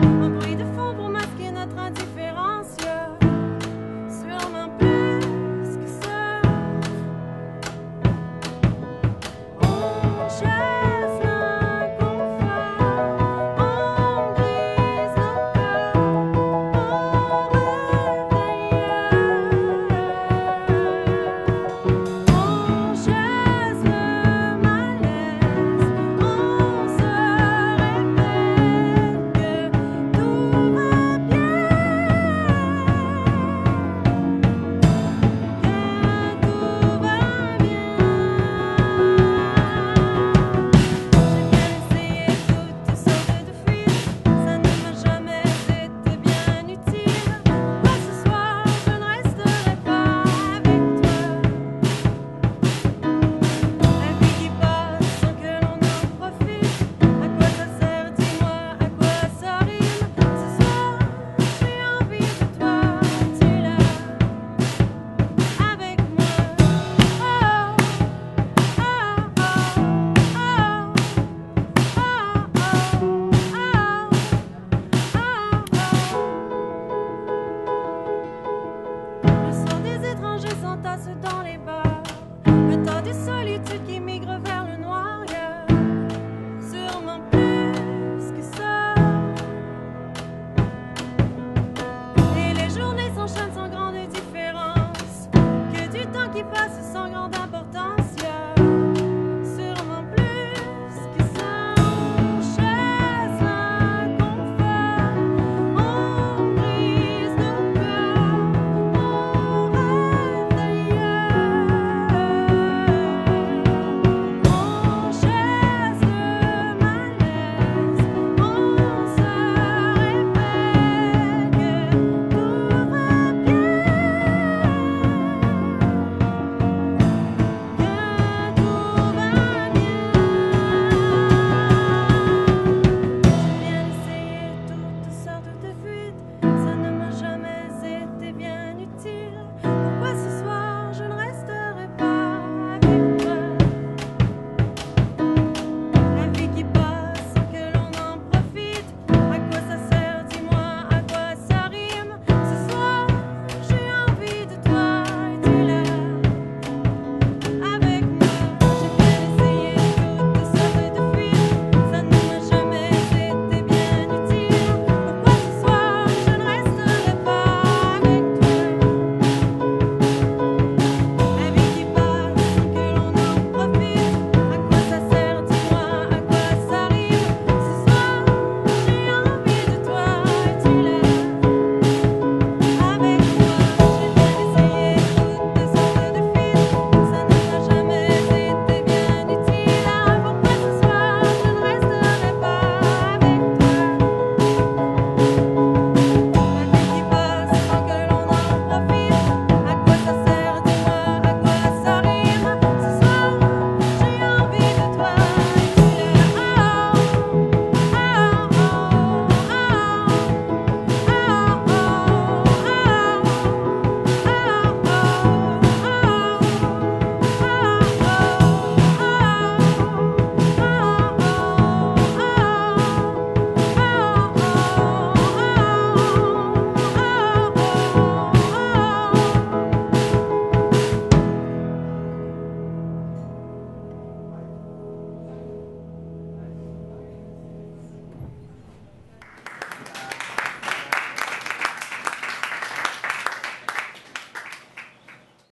Un bruit de fond pour masquer notre indifférence.